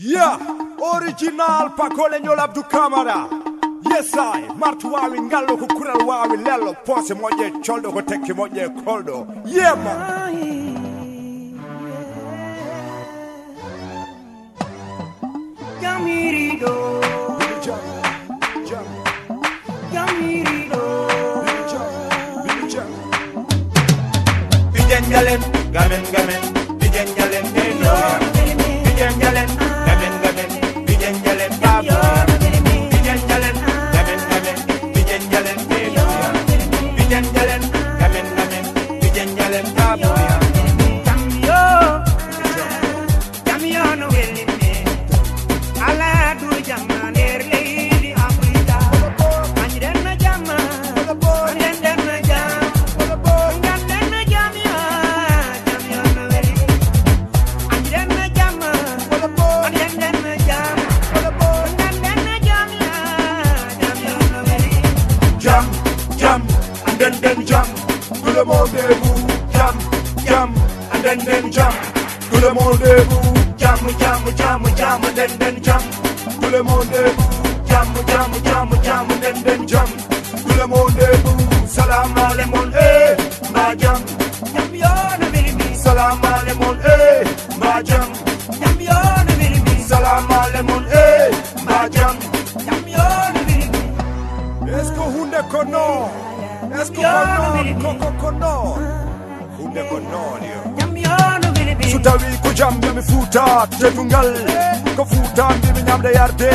Yeah, original pakolenyo labdu kamara Yes I, martu wawi ngalo kukura wawi lelo Pose moje choldo koteki moje koldo Yeah man Yamirido Gamen, gamen, gamen, gamen, gamen, gamen, gamen, gamen, gamen, gamen, then then jump. Den den jump. Tout le monde debout, jam, jam, jam, jam, then then jump. Tout le monde debout, jam, jam, jam, jam, then then jump. Tout le monde debout, salam alemon, eh, ma jam. Yam yana biribi, salam alemon, eh, ma jam. Yam yana biribi, salam alemon, eh, ma jam. Yam yana biribi. Esko hunde kono, esko kono, koko kono, hunde kono diyor. Suta wi ku jam mi futa tetungal ko futa mi nyamde yarde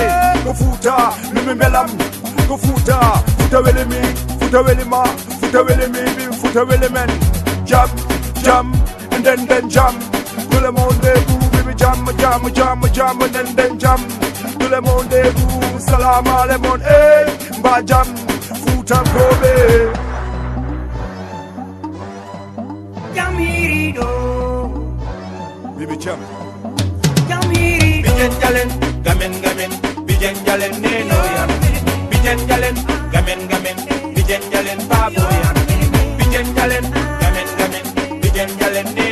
ko futa mi melam ko futa futa wele mi futa wele ma futa wele mi bi futa wele men jam jam and then then jam kule monde bu bi jam jam jam jam and then then jam kule monde bu salam ale mon eh ba jam futa kobe Jamirido jam Bijen jalen gamen gamen Bijen jalen eh, no yan Bijen jalen gamen gamen Bijen jalen babo yan Bijen jalen gamen gamen Bijen jalen neno eh.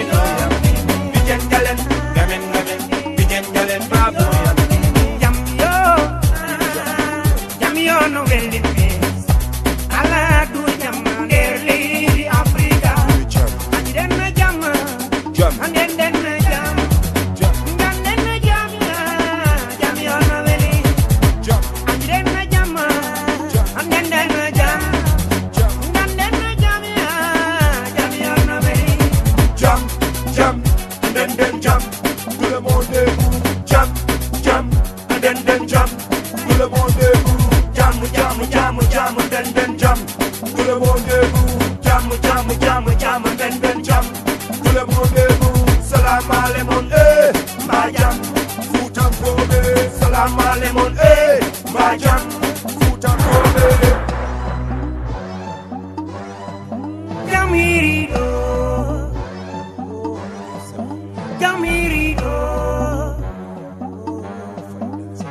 den den jam tout le monde debout jam jam jam jam den den jam tout le monde debout jam jam jam jam den den eh, jam tout le monde debout eh, salam alemon eh ma jam futam kobe salam alemon eh ma jam futam kobe Jamirido Jamirido